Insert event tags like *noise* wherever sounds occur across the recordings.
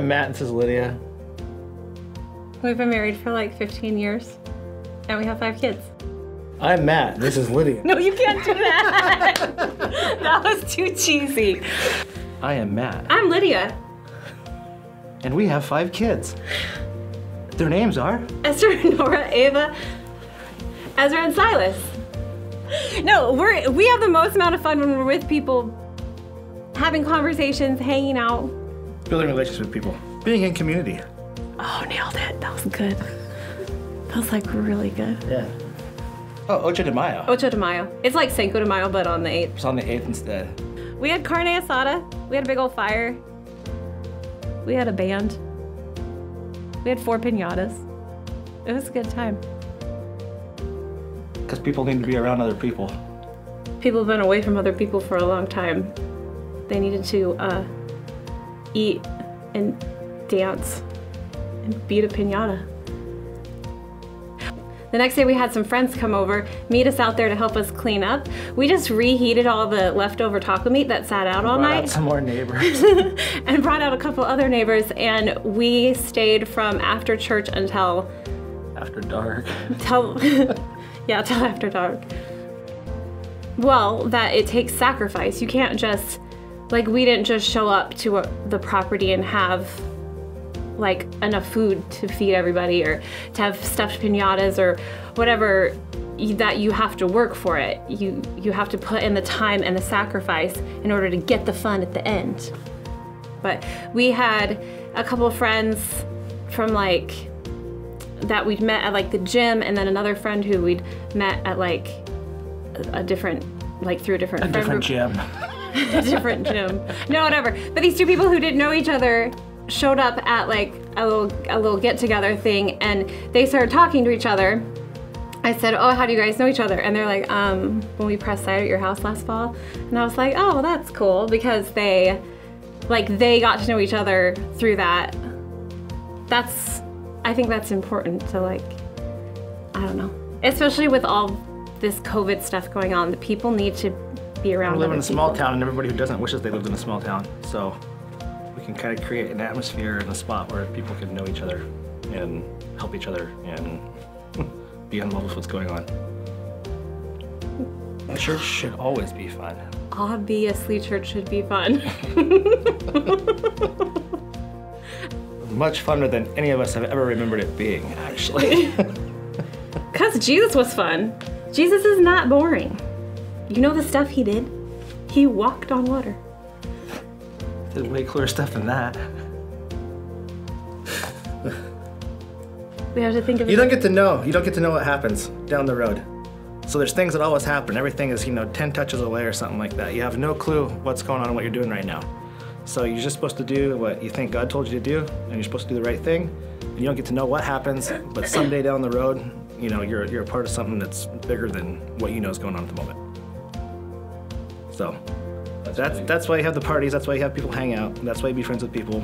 I'm Matt, and this is Lydia. We've been married for like 15 years, and we have five kids. I'm Matt, this is Lydia. *laughs* No, you can't do that. *laughs* that was too cheesy. I am Matt, I'm Lydia. and we have five kids. Their names are. Esther, *laughs* Nora, Ava, Ezra, and Silas. No, we're we have the most amount of fun when we're with people, having conversations, hanging out. Building relationships with people. Being in community. Oh, nailed it. That was good. That was like really good. Yeah. Oh, Ocho de Mayo. Ocho de Mayo. It's like Cinco de Mayo, but on the 8th. It's on the 8th instead. We had carne asada. We had a big old fire. We had a band. We had four pinatas. It was a good time. Because people need to be around other people. People have been away from other people for a long time. They needed to uh, eat and dance and beat a pinata. The next day we had some friends come over, meet us out there to help us clean up. We just reheated all the leftover taco meat that sat out all Brought out night. some more neighbors. *laughs* and brought out a couple other neighbors and we stayed from after church until After dark. till *laughs* yeah till after dark well that it takes sacrifice you can't just like we didn't just show up to a, the property and have like enough food to feed everybody or to have stuffed pinatas or whatever that you have to work for it. You you have to put in the time and the sacrifice in order to get the fun at the end. But we had a couple of friends from like that we'd met at like the gym and then another friend who we'd met at like a, different like through a different A friend different gym. *laughs* a different gym no whatever but these two people who didn't know each other showed up at like a little a little get together thing and they started talking to each other I said, "Oh, how do you guys know each other?" And they're like, "Um, when we pressed side at your house last fall." And I was like, "Oh, well, that's cool because they, like, they got to know each other through that. That's, I think that's important to like, I don't know, especially with all this COVID stuff going on. The people need to be around. We live in a small people. town, and everybody who doesn't wishes they lived in a small town. So we can kind of create an atmosphere and a spot where people can know each other and help each other and *laughs* be on level with what's going on. Church should always be fun. Obviously, church should be fun. *laughs* Much funner than any of us have ever remembered it being, actually. *laughs* Because Jesus was fun. Jesus is not boring. You know the stuff he did? He walked on water. Did way cooler stuff than that. We have to think of You don't get to know. You don't get to know what happens down the road. So there's things that always happen. Everything is, you know, 10 touches away or something like that. You have no clue what's going on and what you're doing right now. So you're just supposed to do what you think God told you to do, and you're supposed to do the right thing. And you don't get to know what happens, but someday down the road, you know, you're, you're a part of something that's bigger than what you know is going on at the moment. So that's, that's why you have the parties, that's why you have people hang out, that's why you be friends with people.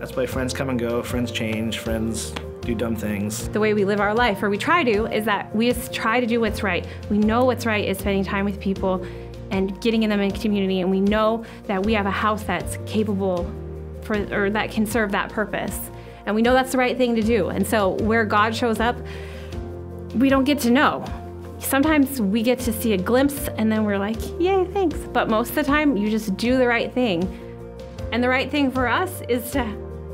That's why friends come and go, friends change, friends do dumb things. the way we live our life, or we try to, is that we just try to do what's right. We know what's right is spending time with people and getting in them in community, and we know that we have a house that's capable for, or that can serve that purpose. And we know that's the right thing to do. And so where God shows up, we don't get to know. Sometimes we get to see a glimpse and then we're like, yay, thanks. But most of the time, you just do the right thing. And the right thing for us is to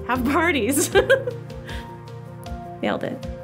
have parties. *laughs* Nailed it.